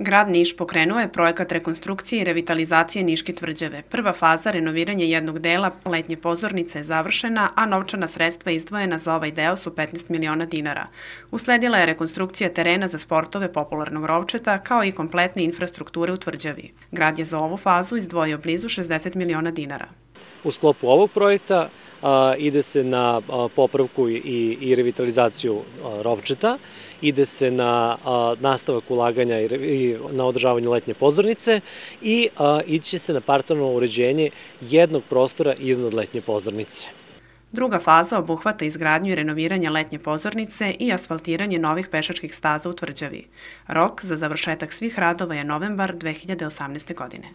Grad Niš pokrenuo je projekat rekonstrukcije i revitalizacije Niške tvrđave. Prva faza renoviranja jednog dela letnje pozornice je završena, a novčana sredstva izdvojena za ovaj deo su 15 miliona dinara. Usledila je rekonstrukcija terena za sportove popularnog rovčeta, kao i kompletne infrastrukture u tvrđavi. Grad je za ovu fazu izdvojio blizu 60 miliona dinara. U sklopu ovog projekta ide se na popravku i, i revitalizaciju rovčeta, ide se na nastavak ulaganja i, na održavanje letnje pozornice i iće se na partorno uređenje jednog prostora iznad letnje pozornice. Druga faza obuhvata izgradnju i renoviranje letnje pozornice i asfaltiranje novih pešačkih staza u tvrđavi. Rok za završetak svih radova je novembar 2018. godine.